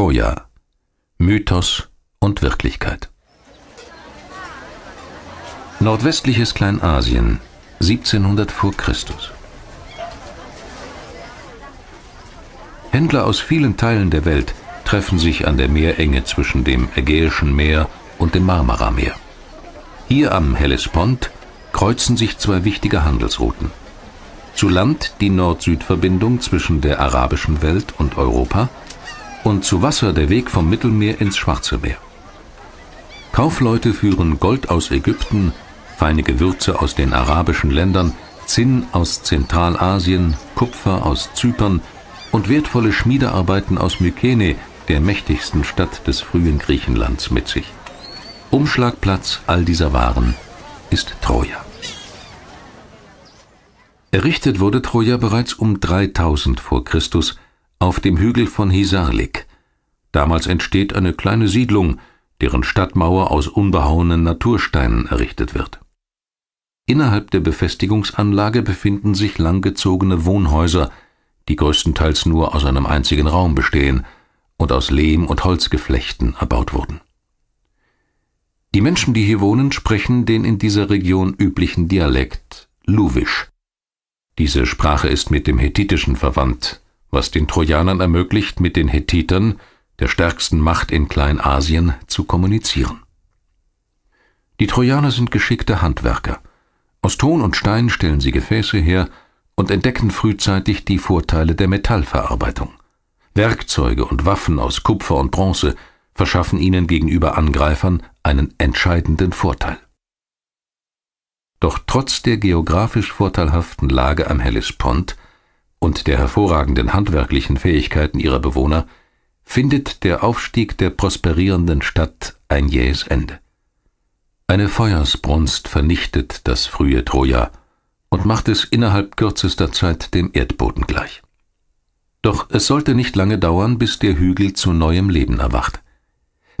Troja. Mythos und Wirklichkeit. Nordwestliches Kleinasien, 1700 vor Christus. Händler aus vielen Teilen der Welt treffen sich an der Meerenge zwischen dem Ägäischen Meer und dem Marmarameer. Hier am Hellespont kreuzen sich zwei wichtige Handelsrouten. Zu Land die Nord-Süd-Verbindung zwischen der arabischen Welt und Europa und zu Wasser der Weg vom Mittelmeer ins Schwarze Meer. Kaufleute führen Gold aus Ägypten, feine Gewürze aus den arabischen Ländern, Zinn aus Zentralasien, Kupfer aus Zypern und wertvolle Schmiedearbeiten aus Mykene, der mächtigsten Stadt des frühen Griechenlands, mit sich. Umschlagplatz all dieser Waren ist Troja. Errichtet wurde Troja bereits um 3000 vor Christus auf dem Hügel von Hisarlik. Damals entsteht eine kleine Siedlung, deren Stadtmauer aus unbehauenen Natursteinen errichtet wird. Innerhalb der Befestigungsanlage befinden sich langgezogene Wohnhäuser, die größtenteils nur aus einem einzigen Raum bestehen und aus Lehm- und Holzgeflechten erbaut wurden. Die Menschen, die hier wohnen, sprechen den in dieser Region üblichen Dialekt Luwisch. Diese Sprache ist mit dem Hethitischen verwandt, was den Trojanern ermöglicht, mit den Hethitern, der stärksten Macht in Kleinasien, zu kommunizieren. Die Trojaner sind geschickte Handwerker. Aus Ton und Stein stellen sie Gefäße her und entdecken frühzeitig die Vorteile der Metallverarbeitung. Werkzeuge und Waffen aus Kupfer und Bronze verschaffen ihnen gegenüber Angreifern einen entscheidenden Vorteil. Doch trotz der geografisch vorteilhaften Lage am Hellespont und der hervorragenden handwerklichen Fähigkeiten ihrer Bewohner findet der Aufstieg der prosperierenden Stadt ein jähes Ende. Eine Feuersbrunst vernichtet das frühe Troja und macht es innerhalb kürzester Zeit dem Erdboden gleich. Doch es sollte nicht lange dauern, bis der Hügel zu neuem Leben erwacht.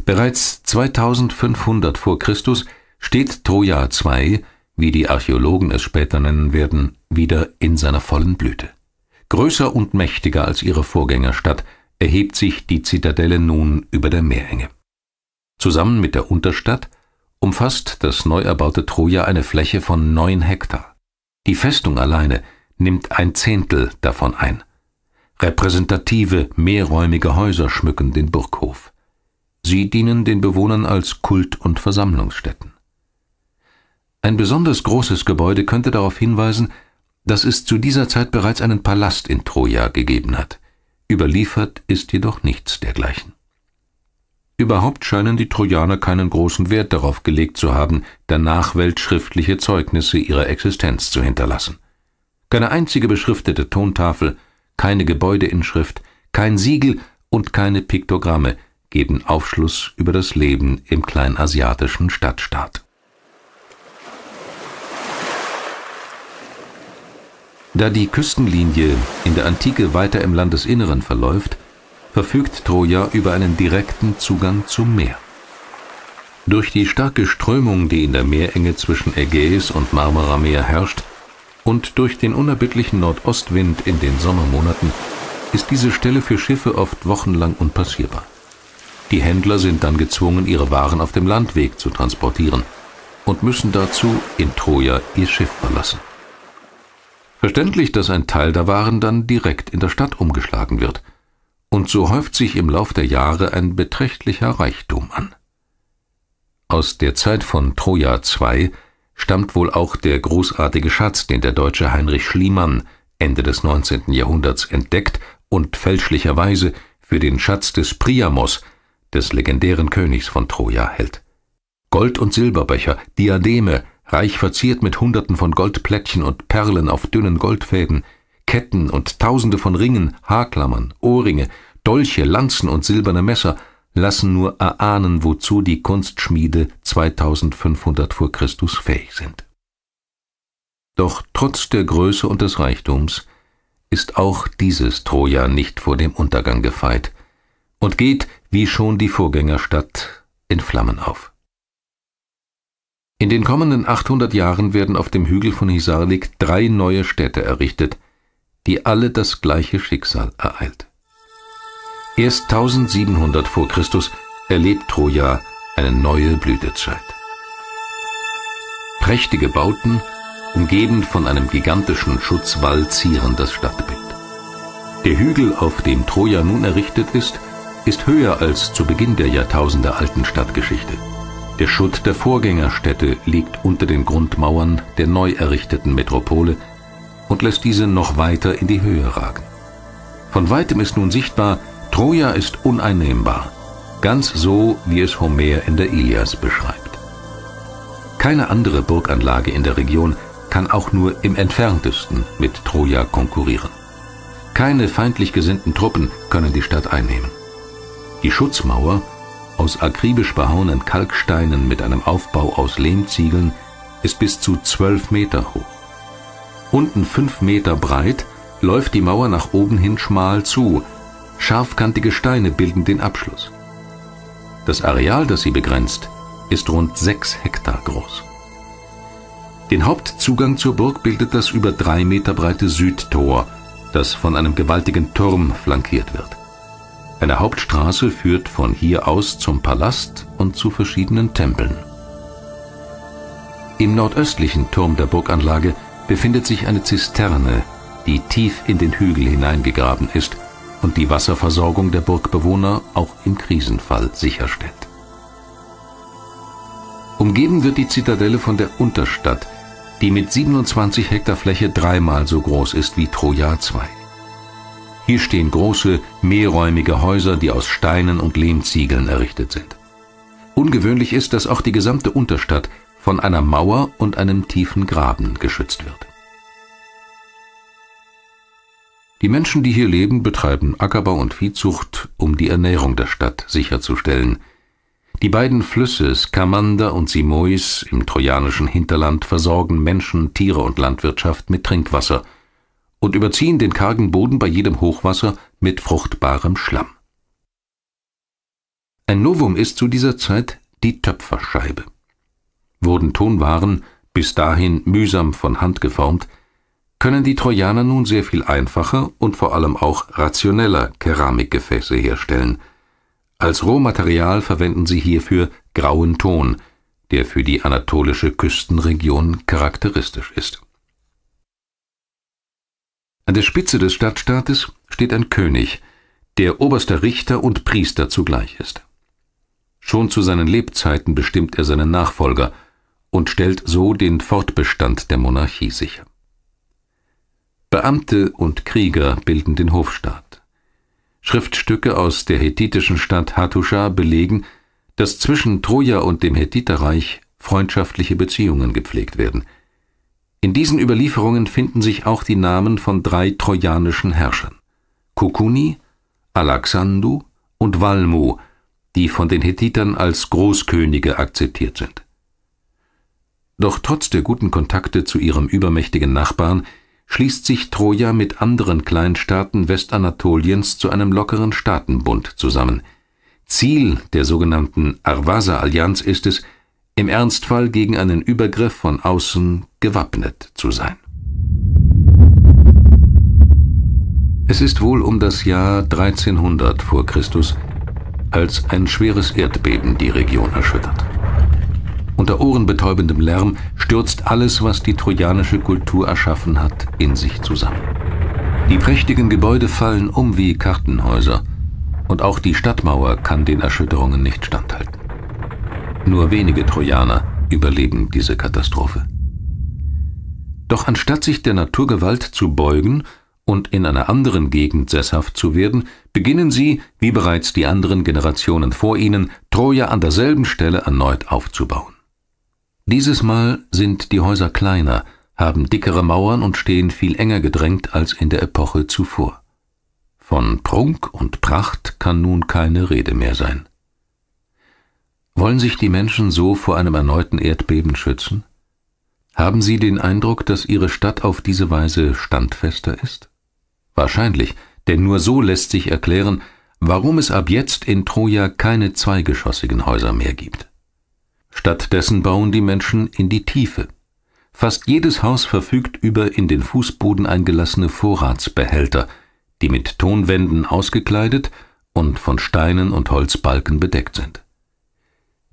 Bereits 2500 vor Christus steht Troja II, wie die Archäologen es später nennen werden, wieder in seiner vollen Blüte. Größer und mächtiger als ihre Vorgängerstadt erhebt sich die Zitadelle nun über der Meerenge. Zusammen mit der Unterstadt umfasst das neu erbaute Troja eine Fläche von neun Hektar. Die Festung alleine nimmt ein Zehntel davon ein. Repräsentative, mehrräumige Häuser schmücken den Burghof. Sie dienen den Bewohnern als Kult- und Versammlungsstätten. Ein besonders großes Gebäude könnte darauf hinweisen, dass es zu dieser Zeit bereits einen Palast in Troja gegeben hat. Überliefert ist jedoch nichts dergleichen. Überhaupt scheinen die Trojaner keinen großen Wert darauf gelegt zu haben, der Nachwelt schriftliche Zeugnisse ihrer Existenz zu hinterlassen. Keine einzige beschriftete Tontafel, keine Gebäudeinschrift, kein Siegel und keine Piktogramme geben Aufschluss über das Leben im kleinasiatischen Stadtstaat. Da die Küstenlinie in der Antike weiter im Landesinneren verläuft, verfügt Troja über einen direkten Zugang zum Meer. Durch die starke Strömung, die in der Meerenge zwischen Ägäis und Marmarameer herrscht, und durch den unerbittlichen Nordostwind in den Sommermonaten ist diese Stelle für Schiffe oft wochenlang unpassierbar. Die Händler sind dann gezwungen, ihre Waren auf dem Landweg zu transportieren und müssen dazu in Troja ihr Schiff verlassen. Verständlich, dass ein Teil der Waren dann direkt in der Stadt umgeschlagen wird, und so häuft sich im Lauf der Jahre ein beträchtlicher Reichtum an. Aus der Zeit von Troja II stammt wohl auch der großartige Schatz, den der deutsche Heinrich Schliemann Ende des 19. Jahrhunderts entdeckt und fälschlicherweise für den Schatz des Priamos, des legendären Königs von Troja, hält. Gold- und Silberbecher, Diademe, reich verziert mit Hunderten von Goldplättchen und Perlen auf dünnen Goldfäden, Ketten und Tausende von Ringen, Haarklammern, Ohrringe, Dolche, Lanzen und silberne Messer lassen nur erahnen, wozu die Kunstschmiede 2500 vor Christus fähig sind. Doch trotz der Größe und des Reichtums ist auch dieses Troja nicht vor dem Untergang gefeit und geht, wie schon die Vorgängerstadt, in Flammen auf. In den kommenden 800 Jahren werden auf dem Hügel von Hisarlik drei neue Städte errichtet, die alle das gleiche Schicksal ereilt. Erst 1700 vor Christus erlebt Troja eine neue Blütezeit. Prächtige Bauten, umgeben von einem gigantischen Schutzwall, zieren das Stadtbild. Der Hügel, auf dem Troja nun errichtet ist, ist höher als zu Beginn der Jahrtausende alten Stadtgeschichte. Der Schutt der Vorgängerstädte liegt unter den Grundmauern der neu errichteten Metropole und lässt diese noch weiter in die Höhe ragen. Von weitem ist nun sichtbar, Troja ist uneinnehmbar, ganz so, wie es Homer in der Ilias beschreibt. Keine andere Burganlage in der Region kann auch nur im entferntesten mit Troja konkurrieren. Keine feindlich gesinnten Truppen können die Stadt einnehmen. Die Schutzmauer, aus akribisch behauenen Kalksteinen mit einem Aufbau aus Lehmziegeln, ist bis zu zwölf Meter hoch. Unten fünf Meter breit läuft die Mauer nach oben hin schmal zu, scharfkantige Steine bilden den Abschluss. Das Areal, das sie begrenzt, ist rund sechs Hektar groß. Den Hauptzugang zur Burg bildet das über drei Meter breite Südtor, das von einem gewaltigen Turm flankiert wird. Eine Hauptstraße führt von hier aus zum Palast und zu verschiedenen Tempeln. Im nordöstlichen Turm der Burganlage befindet sich eine Zisterne, die tief in den Hügel hineingegraben ist und die Wasserversorgung der Burgbewohner auch im Krisenfall sicherstellt. Umgeben wird die Zitadelle von der Unterstadt, die mit 27 Hektar Fläche dreimal so groß ist wie Troja II. Hier stehen große, mehrräumige Häuser, die aus Steinen und Lehmziegeln errichtet sind. Ungewöhnlich ist, dass auch die gesamte Unterstadt von einer Mauer und einem tiefen Graben geschützt wird. Die Menschen, die hier leben, betreiben Ackerbau und Viehzucht, um die Ernährung der Stadt sicherzustellen – die beiden Flüsse Scamander und Simois im trojanischen Hinterland versorgen Menschen, Tiere und Landwirtschaft mit Trinkwasser und überziehen den kargen Boden bei jedem Hochwasser mit fruchtbarem Schlamm. Ein Novum ist zu dieser Zeit die Töpferscheibe. Wurden Tonwaren bis dahin mühsam von Hand geformt, können die Trojaner nun sehr viel einfacher und vor allem auch rationeller Keramikgefäße herstellen – als Rohmaterial verwenden sie hierfür grauen Ton, der für die anatolische Küstenregion charakteristisch ist. An der Spitze des Stadtstaates steht ein König, der oberster Richter und Priester zugleich ist. Schon zu seinen Lebzeiten bestimmt er seinen Nachfolger und stellt so den Fortbestand der Monarchie sicher. Beamte und Krieger bilden den Hofstaat. Schriftstücke aus der hethitischen Stadt Hattusha belegen, dass zwischen Troja und dem Hethiterreich freundschaftliche Beziehungen gepflegt werden. In diesen Überlieferungen finden sich auch die Namen von drei trojanischen Herrschern: Kukuni, Alexandu und Valmu, die von den Hethitern als Großkönige akzeptiert sind. Doch trotz der guten Kontakte zu ihrem übermächtigen Nachbarn schließt sich Troja mit anderen Kleinstaaten Westanatoliens zu einem lockeren Staatenbund zusammen. Ziel der sogenannten Arvasa-Allianz ist es, im Ernstfall gegen einen Übergriff von außen gewappnet zu sein. Es ist wohl um das Jahr 1300 vor Christus, als ein schweres Erdbeben die Region erschüttert. Unter ohrenbetäubendem Lärm stürzt alles, was die trojanische Kultur erschaffen hat, in sich zusammen. Die prächtigen Gebäude fallen um wie Kartenhäuser, und auch die Stadtmauer kann den Erschütterungen nicht standhalten. Nur wenige Trojaner überleben diese Katastrophe. Doch anstatt sich der Naturgewalt zu beugen und in einer anderen Gegend sesshaft zu werden, beginnen sie, wie bereits die anderen Generationen vor ihnen, Troja an derselben Stelle erneut aufzubauen. Dieses Mal sind die Häuser kleiner, haben dickere Mauern und stehen viel enger gedrängt als in der Epoche zuvor. Von Prunk und Pracht kann nun keine Rede mehr sein. Wollen sich die Menschen so vor einem erneuten Erdbeben schützen? Haben sie den Eindruck, dass ihre Stadt auf diese Weise standfester ist? Wahrscheinlich, denn nur so lässt sich erklären, warum es ab jetzt in Troja keine zweigeschossigen Häuser mehr gibt. Stattdessen bauen die Menschen in die Tiefe. Fast jedes Haus verfügt über in den Fußboden eingelassene Vorratsbehälter, die mit Tonwänden ausgekleidet und von Steinen und Holzbalken bedeckt sind.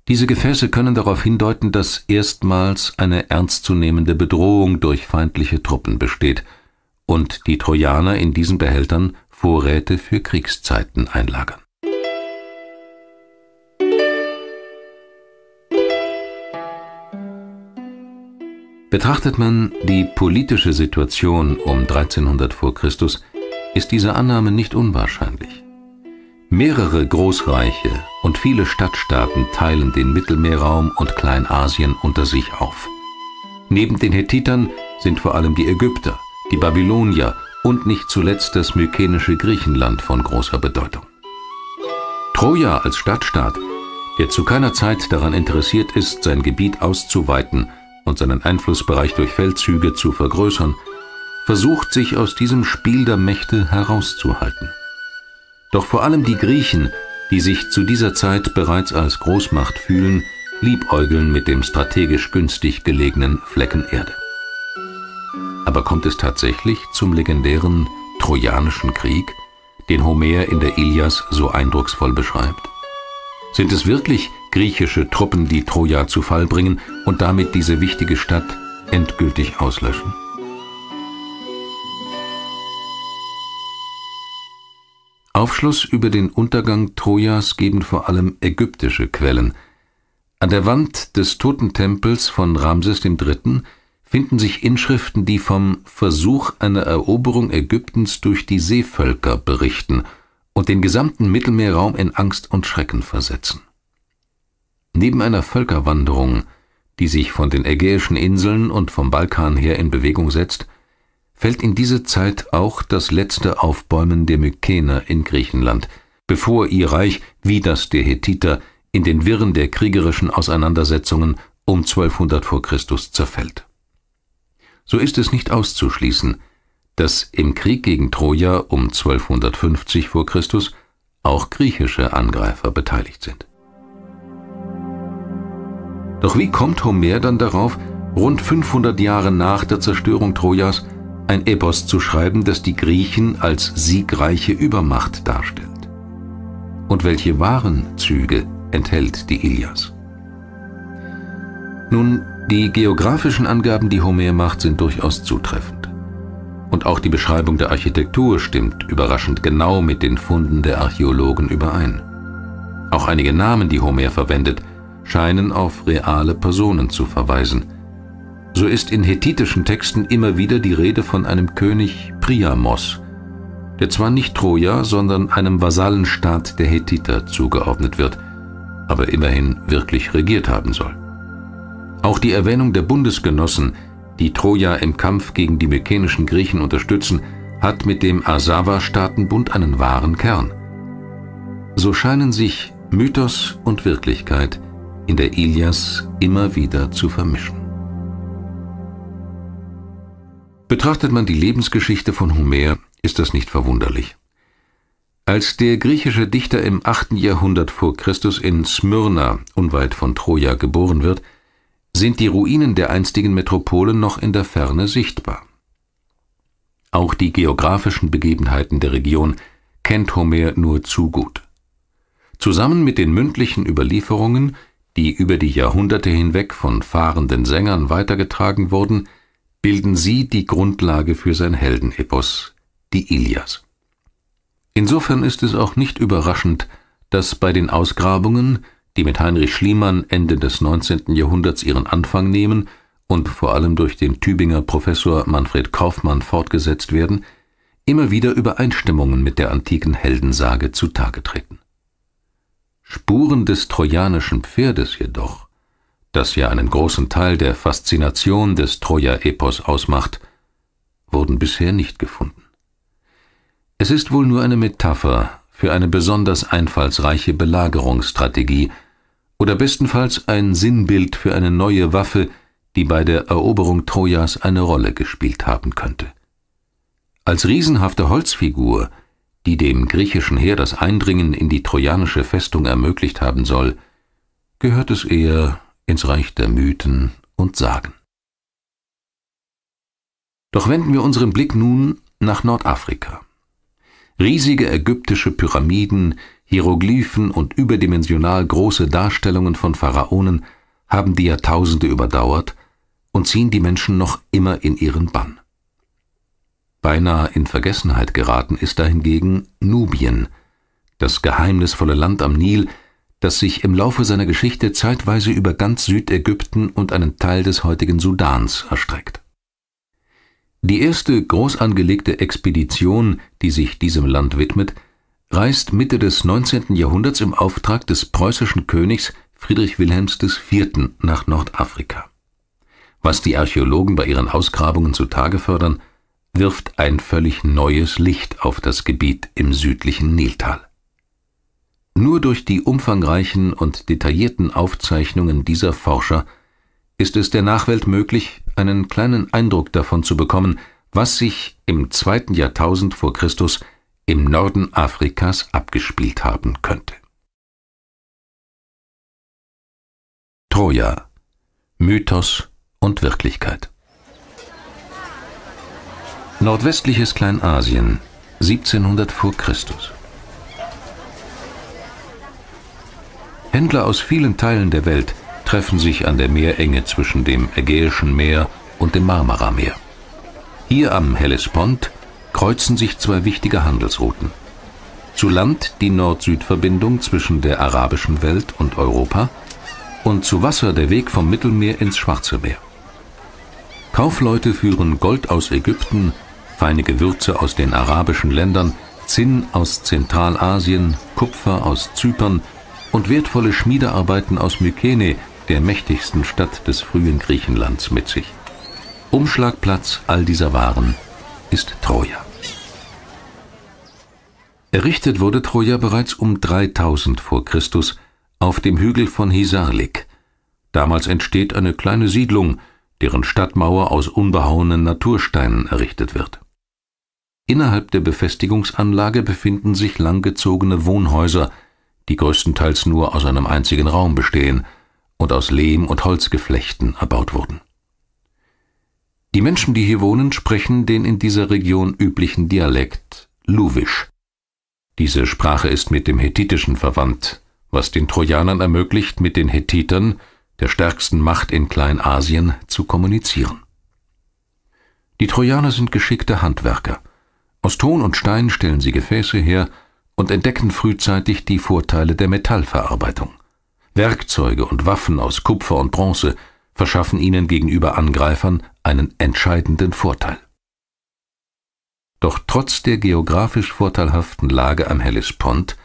Diese Gefäße können darauf hindeuten, dass erstmals eine ernstzunehmende Bedrohung durch feindliche Truppen besteht und die Trojaner in diesen Behältern Vorräte für Kriegszeiten einlagern. Betrachtet man die politische Situation um 1300 v. Chr., ist diese Annahme nicht unwahrscheinlich. Mehrere Großreiche und viele Stadtstaaten teilen den Mittelmeerraum und Kleinasien unter sich auf. Neben den Hethitern sind vor allem die Ägypter, die Babylonier und nicht zuletzt das mykenische Griechenland von großer Bedeutung. Troja als Stadtstaat, der zu keiner Zeit daran interessiert ist, sein Gebiet auszuweiten und seinen Einflussbereich durch Feldzüge zu vergrößern, versucht sich aus diesem Spiel der Mächte herauszuhalten. Doch vor allem die Griechen, die sich zu dieser Zeit bereits als Großmacht fühlen, liebäugeln mit dem strategisch günstig gelegenen Flecken Erde. Aber kommt es tatsächlich zum legendären Trojanischen Krieg, den Homer in der Ilias so eindrucksvoll beschreibt? Sind es wirklich griechische Truppen, die Troja zu Fall bringen und damit diese wichtige Stadt endgültig auslöschen? Aufschluss über den Untergang Trojas geben vor allem ägyptische Quellen. An der Wand des Totentempels von Ramses III. finden sich Inschriften, die vom Versuch einer Eroberung Ägyptens durch die Seevölker berichten und den gesamten Mittelmeerraum in Angst und Schrecken versetzen. Neben einer Völkerwanderung, die sich von den Ägäischen Inseln und vom Balkan her in Bewegung setzt, fällt in diese Zeit auch das letzte Aufbäumen der Mykener in Griechenland, bevor ihr Reich wie das der Hethiter in den Wirren der kriegerischen Auseinandersetzungen um 1200 v. Chr. zerfällt. So ist es nicht auszuschließen, dass im Krieg gegen Troja um 1250 v. Chr. auch griechische Angreifer beteiligt sind. Doch wie kommt Homer dann darauf, rund 500 Jahre nach der Zerstörung Trojas ein Epos zu schreiben, das die Griechen als siegreiche Übermacht darstellt. Und welche wahren Züge enthält die Ilias? Nun, die geografischen Angaben, die Homer macht, sind durchaus zutreffend. Und auch die Beschreibung der Architektur stimmt überraschend genau mit den Funden der Archäologen überein. Auch einige Namen, die Homer verwendet, scheinen auf reale Personen zu verweisen – so ist in hethitischen Texten immer wieder die Rede von einem König Priamos, der zwar nicht Troja, sondern einem Vasallenstaat der Hethiter zugeordnet wird, aber immerhin wirklich regiert haben soll. Auch die Erwähnung der Bundesgenossen, die Troja im Kampf gegen die mykenischen Griechen unterstützen, hat mit dem Asawa-Staatenbund einen wahren Kern. So scheinen sich Mythos und Wirklichkeit in der Ilias immer wieder zu vermischen. Betrachtet man die Lebensgeschichte von Homer, ist das nicht verwunderlich. Als der griechische Dichter im 8. Jahrhundert vor Christus in Smyrna, unweit von Troja, geboren wird, sind die Ruinen der einstigen Metropolen noch in der Ferne sichtbar. Auch die geografischen Begebenheiten der Region kennt Homer nur zu gut. Zusammen mit den mündlichen Überlieferungen, die über die Jahrhunderte hinweg von fahrenden Sängern weitergetragen wurden, bilden sie die Grundlage für sein Heldenepos, die Ilias. Insofern ist es auch nicht überraschend, dass bei den Ausgrabungen, die mit Heinrich Schliemann Ende des 19. Jahrhunderts ihren Anfang nehmen und vor allem durch den Tübinger Professor Manfred Kaufmann fortgesetzt werden, immer wieder Übereinstimmungen mit der antiken Heldensage zutage treten. Spuren des trojanischen Pferdes jedoch das ja einen großen Teil der Faszination des Troja-Epos ausmacht, wurden bisher nicht gefunden. Es ist wohl nur eine Metapher für eine besonders einfallsreiche Belagerungsstrategie oder bestenfalls ein Sinnbild für eine neue Waffe, die bei der Eroberung Trojas eine Rolle gespielt haben könnte. Als riesenhafte Holzfigur, die dem griechischen Heer das Eindringen in die trojanische Festung ermöglicht haben soll, gehört es eher ins Reich der Mythen und Sagen. Doch wenden wir unseren Blick nun nach Nordafrika. Riesige ägyptische Pyramiden, Hieroglyphen und überdimensional große Darstellungen von Pharaonen haben die Jahrtausende überdauert und ziehen die Menschen noch immer in ihren Bann. Beinahe in Vergessenheit geraten ist dahingegen Nubien, das geheimnisvolle Land am Nil, das sich im Laufe seiner Geschichte zeitweise über ganz Südägypten und einen Teil des heutigen Sudans erstreckt. Die erste groß angelegte Expedition, die sich diesem Land widmet, reist Mitte des 19. Jahrhunderts im Auftrag des preußischen Königs Friedrich Wilhelms IV. nach Nordafrika. Was die Archäologen bei ihren Ausgrabungen zutage fördern, wirft ein völlig neues Licht auf das Gebiet im südlichen Niltal. Nur durch die umfangreichen und detaillierten Aufzeichnungen dieser Forscher ist es der Nachwelt möglich, einen kleinen Eindruck davon zu bekommen, was sich im zweiten Jahrtausend vor Christus im Norden Afrikas abgespielt haben könnte. Troja. Mythos und Wirklichkeit. Nordwestliches Kleinasien 1700 vor Christus Händler aus vielen Teilen der Welt treffen sich an der Meerenge zwischen dem Ägäischen Meer und dem Marmarameer. Hier am Hellespont kreuzen sich zwei wichtige Handelsrouten. Zu Land die Nord-Süd-Verbindung zwischen der arabischen Welt und Europa und zu Wasser der Weg vom Mittelmeer ins Schwarze Meer. Kaufleute führen Gold aus Ägypten, feine Gewürze aus den arabischen Ländern, Zinn aus Zentralasien, Kupfer aus Zypern und wertvolle Schmiedearbeiten aus Mykene der mächtigsten Stadt des frühen Griechenlands, mit sich. Umschlagplatz all dieser Waren ist Troja. Errichtet wurde Troja bereits um 3000 vor Christus auf dem Hügel von Hisarlik. Damals entsteht eine kleine Siedlung, deren Stadtmauer aus unbehauenen Natursteinen errichtet wird. Innerhalb der Befestigungsanlage befinden sich langgezogene Wohnhäuser, die größtenteils nur aus einem einzigen Raum bestehen – und aus Lehm und Holzgeflechten erbaut wurden. Die Menschen, die hier wohnen, sprechen den in dieser Region üblichen Dialekt Luwisch. Diese Sprache ist mit dem Hethitischen verwandt, was den Trojanern ermöglicht, mit den Hethitern, der stärksten Macht in Kleinasien, zu kommunizieren. Die Trojaner sind geschickte Handwerker. Aus Ton und Stein stellen sie Gefäße her und entdecken frühzeitig die Vorteile der Metallverarbeitung. Werkzeuge und Waffen aus Kupfer und Bronze verschaffen ihnen gegenüber Angreifern einen entscheidenden Vorteil. Doch trotz der geografisch vorteilhaften Lage am Hellespont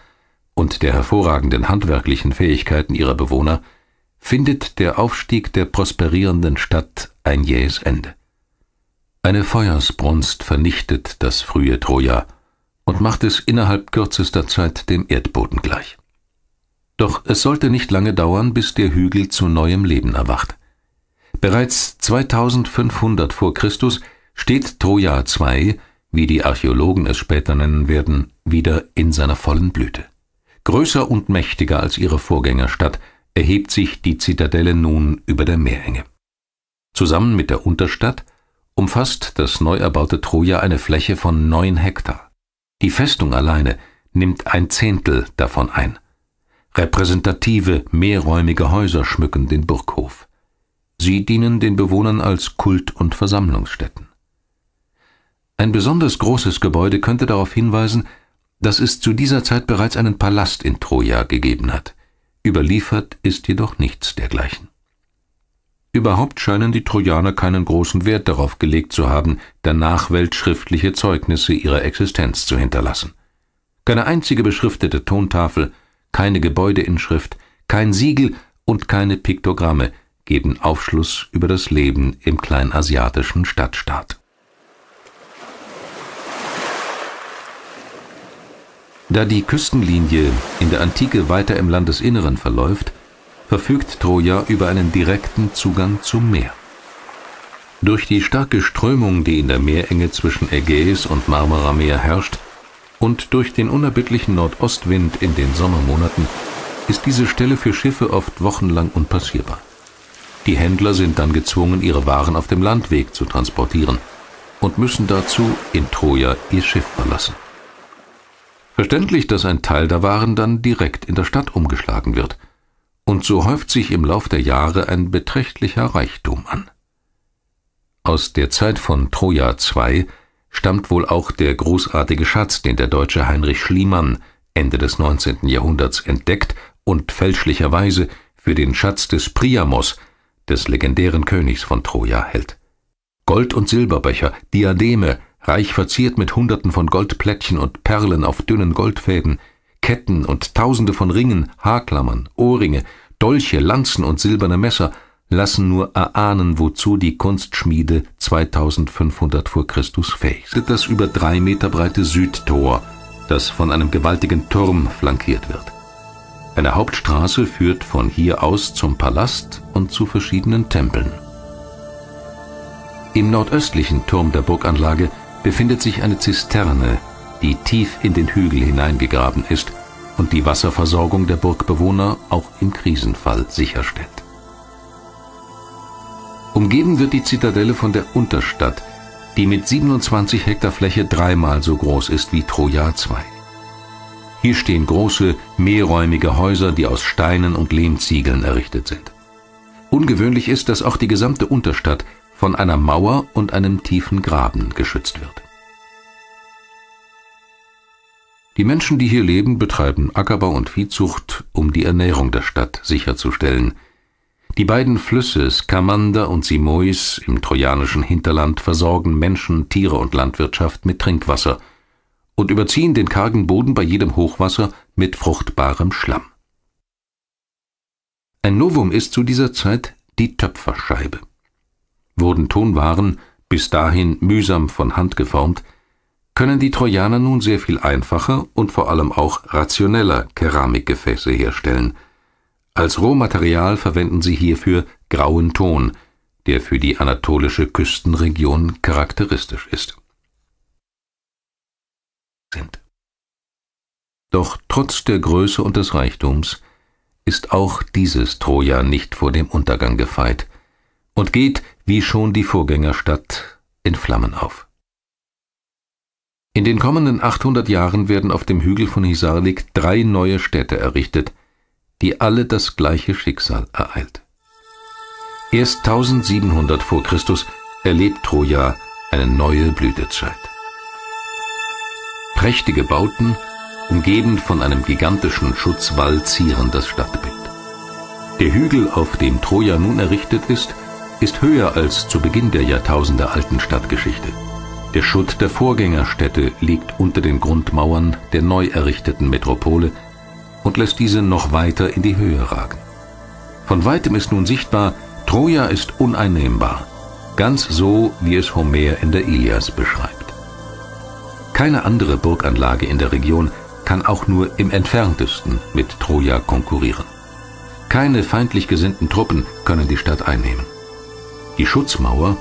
und der hervorragenden handwerklichen Fähigkeiten ihrer Bewohner findet der Aufstieg der prosperierenden Stadt ein jähes Ende. Eine Feuersbrunst vernichtet das frühe Troja und macht es innerhalb kürzester Zeit dem Erdboden gleich. Doch es sollte nicht lange dauern, bis der Hügel zu neuem Leben erwacht. Bereits 2500 vor Christus steht Troja II, wie die Archäologen es später nennen werden, wieder in seiner vollen Blüte. Größer und mächtiger als ihre Vorgängerstadt erhebt sich die Zitadelle nun über der Meerenge. Zusammen mit der Unterstadt umfasst das neu erbaute Troja eine Fläche von neun Hektar. Die Festung alleine nimmt ein Zehntel davon ein. Repräsentative, mehrräumige Häuser schmücken den Burghof. Sie dienen den Bewohnern als Kult- und Versammlungsstätten. Ein besonders großes Gebäude könnte darauf hinweisen, dass es zu dieser Zeit bereits einen Palast in Troja gegeben hat. Überliefert ist jedoch nichts dergleichen. Überhaupt scheinen die Trojaner keinen großen Wert darauf gelegt zu haben, der Nachwelt schriftliche Zeugnisse ihrer Existenz zu hinterlassen. Keine einzige beschriftete Tontafel, keine Gebäudeinschrift, kein Siegel und keine Piktogramme geben Aufschluss über das Leben im kleinasiatischen Stadtstaat. Da die Küstenlinie in der Antike weiter im Landesinneren verläuft, verfügt Troja über einen direkten Zugang zum Meer. Durch die starke Strömung, die in der Meerenge zwischen Ägäis und Marmarameer herrscht, und durch den unerbittlichen Nordostwind in den Sommermonaten ist diese Stelle für Schiffe oft wochenlang unpassierbar. Die Händler sind dann gezwungen, ihre Waren auf dem Landweg zu transportieren und müssen dazu in Troja ihr Schiff verlassen. Verständlich, dass ein Teil der Waren dann direkt in der Stadt umgeschlagen wird. Und so häuft sich im Lauf der Jahre ein beträchtlicher Reichtum an. Aus der Zeit von Troja II stammt wohl auch der großartige Schatz, den der deutsche Heinrich Schliemann Ende des 19. Jahrhunderts entdeckt und fälschlicherweise für den Schatz des Priamos, des legendären Königs von Troja, hält. Gold- und Silberbecher, Diademe, reich verziert mit Hunderten von Goldplättchen und Perlen auf dünnen Goldfäden, Ketten und Tausende von Ringen, Haarklammern, Ohrringe, Dolche, Lanzen und silberne Messer lassen nur erahnen, wozu die Kunstschmiede 2500 vor Christus fähig ist. Das über drei Meter breite Südtor, das von einem gewaltigen Turm flankiert wird. Eine Hauptstraße führt von hier aus zum Palast und zu verschiedenen Tempeln. Im nordöstlichen Turm der Burganlage befindet sich eine Zisterne, die tief in den Hügel hineingegraben ist und die Wasserversorgung der Burgbewohner auch im Krisenfall sicherstellt. Umgeben wird die Zitadelle von der Unterstadt, die mit 27 Hektar Fläche dreimal so groß ist wie Troja II. Hier stehen große, mehrräumige Häuser, die aus Steinen und Lehmziegeln errichtet sind. Ungewöhnlich ist, dass auch die gesamte Unterstadt von einer Mauer und einem tiefen Graben geschützt wird. Die Menschen, die hier leben, betreiben Ackerbau und Viehzucht, um die Ernährung der Stadt sicherzustellen. Die beiden Flüsse Skamander und Simois im trojanischen Hinterland versorgen Menschen, Tiere und Landwirtschaft mit Trinkwasser und überziehen den kargen Boden bei jedem Hochwasser mit fruchtbarem Schlamm. Ein Novum ist zu dieser Zeit die Töpferscheibe wurden Tonwaren, bis dahin mühsam von Hand geformt, können die Trojaner nun sehr viel einfacher und vor allem auch rationeller Keramikgefäße herstellen. Als Rohmaterial verwenden sie hierfür grauen Ton, der für die anatolische Küstenregion charakteristisch ist. Sind. Doch trotz der Größe und des Reichtums ist auch dieses Troja nicht vor dem Untergang gefeit und geht wie schon die Vorgängerstadt, in Flammen auf. In den kommenden 800 Jahren werden auf dem Hügel von Hisarlik drei neue Städte errichtet, die alle das gleiche Schicksal ereilt. Erst 1700 vor Christus erlebt Troja eine neue Blütezeit. Prächtige Bauten, umgeben von einem gigantischen Schutzwall, zieren das Stadtbild. Der Hügel, auf dem Troja nun errichtet ist, ist höher als zu Beginn der Jahrtausende alten Stadtgeschichte. Der Schutt der Vorgängerstädte liegt unter den Grundmauern der neu errichteten Metropole und lässt diese noch weiter in die Höhe ragen. Von weitem ist nun sichtbar, Troja ist uneinnehmbar, ganz so, wie es Homer in der Ilias beschreibt. Keine andere Burganlage in der Region kann auch nur im entferntesten mit Troja konkurrieren. Keine feindlich gesinnten Truppen können die Stadt einnehmen. Die Schutzmauer,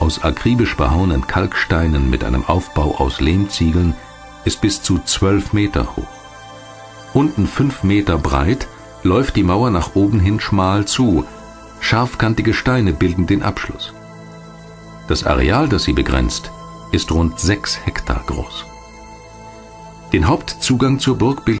aus akribisch behauenen Kalksteinen mit einem Aufbau aus Lehmziegeln, ist bis zu zwölf Meter hoch. Unten fünf Meter breit läuft die Mauer nach oben hin schmal zu, scharfkantige Steine bilden den Abschluss. Das Areal, das sie begrenzt, ist rund sechs Hektar groß. Den Hauptzugang zur Burg bildet